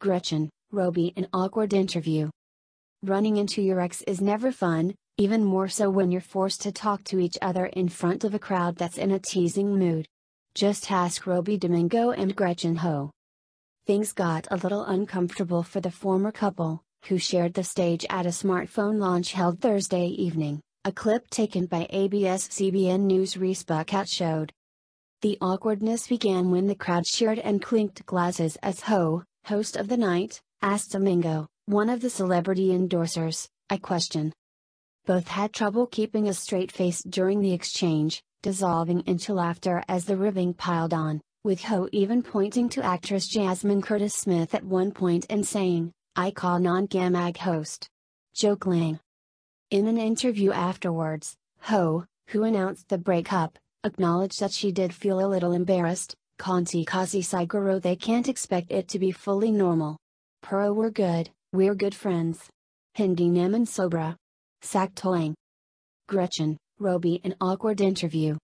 Gretchen, Robi an awkward interview. Running into your ex is never fun, even more so when you're forced to talk to each other in front of a crowd that's in a teasing mood. Just ask Robi Domingo and Gretchen Ho. Things got a little uncomfortable for the former couple, who shared the stage at a smartphone launch held Thursday evening, a clip taken by ABS CBN News Rhys Buccat showed. The awkwardness began when the crowd cheered and clinked glasses as Ho, host of the night, asked Domingo, one of the celebrity endorsers, a question. Both had trouble keeping a straight face during the exchange, dissolving into laughter as the ribbing piled on, with Ho even pointing to actress Jasmine Curtis Smith at one point and saying, I call non-gamag host. Joke Lang. In an interview afterwards, Ho, who announced the breakup, acknowledged that she did feel a little embarrassed, Conti Kazi Siguro they can't expect it to be fully normal. Puro we're good, we're good friends. Hindi Naman Sobra. Saktoang. Gretchen, Robi an awkward interview.